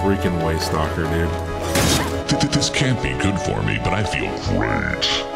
freaking way, Stalker, dude. This can't be good for me, but I feel great.